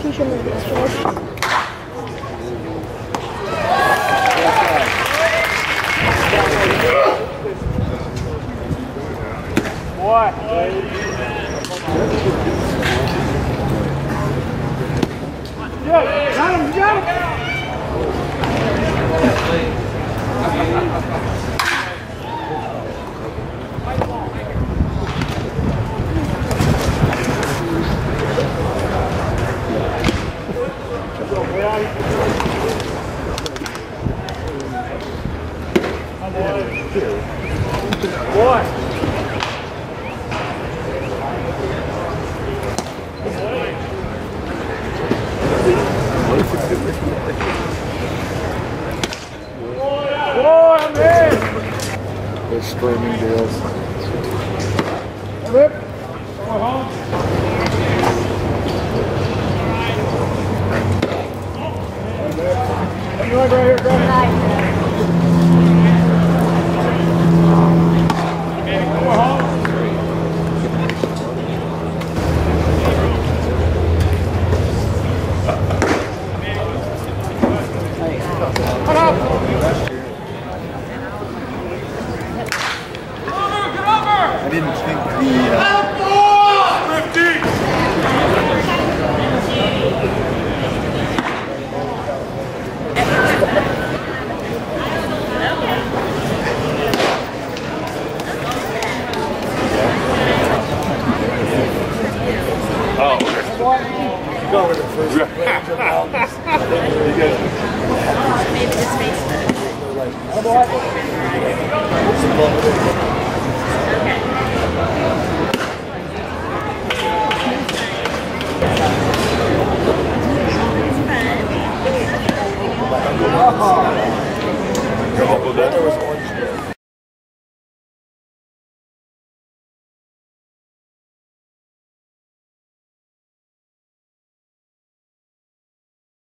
Keisha made this one. They're screaming deals. I didn't think the. Uh, Maybe this makes Your Uncle Dad? was orange.